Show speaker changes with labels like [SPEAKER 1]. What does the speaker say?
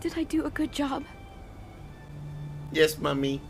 [SPEAKER 1] Did I do a good job?
[SPEAKER 2] Yes, mommy.